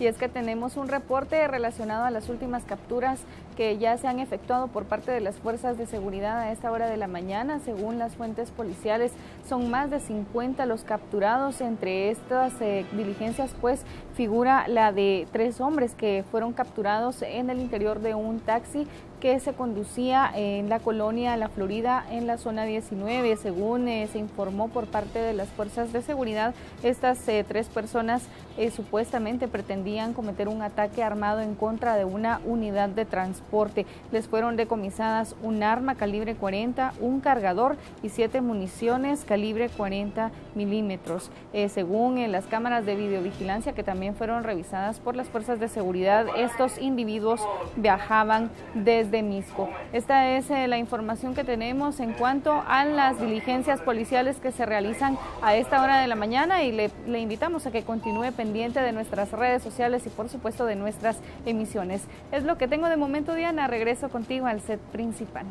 y es que tenemos un reporte relacionado a las últimas capturas que ya se han efectuado por parte de las fuerzas de seguridad a esta hora de la mañana. Según las fuentes policiales, son más de 50 los capturados. Entre estas eh, diligencias, pues, figura la de tres hombres que fueron capturados en el interior de un taxi que se conducía en la colonia La Florida en la zona 19. Según eh, se informó por parte de las fuerzas de seguridad, estas eh, tres personas supuestamente pretendían cometer un ataque armado en contra de una unidad de transporte. Les fueron decomisadas un arma calibre 40, un cargador y siete municiones calibre 40 milímetros. Eh, según en las cámaras de videovigilancia que también fueron revisadas por las fuerzas de seguridad, estos individuos viajaban desde Misco. Esta es eh, la información que tenemos en cuanto a las diligencias policiales que se realizan a esta hora de la mañana y le, le invitamos a que continúe pendiente de nuestras redes y por supuesto de nuestras emisiones. Es lo que tengo de momento, Diana. Regreso contigo al set principal.